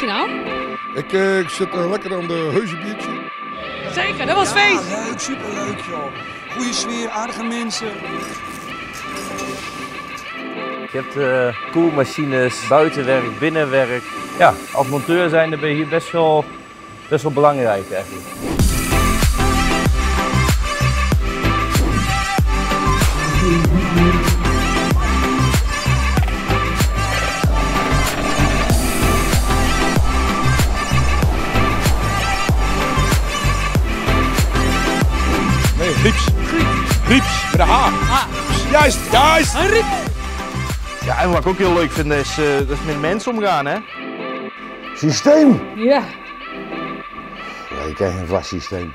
je nou? Ik, eh, ik zit eh, lekker aan de heuzenbiertje. Zeker, dat was feest. Ja, leuk, superleuk joh. Goeie sfeer, aardige mensen. Je hebt eh koelmachines, buitenwerk, binnenwerk. Ja, als monteur zijnde ben je hier best wel, best wel belangrijk eigenlijk. Nee, Rieps. Rieps, met een H. Juist, juist. Een riep. Ja, en wat ik ook heel leuk vind is, eh, dat is met mensen omgaan, hè. Systeem! Ja. Ja, je krijgt een vast systeem.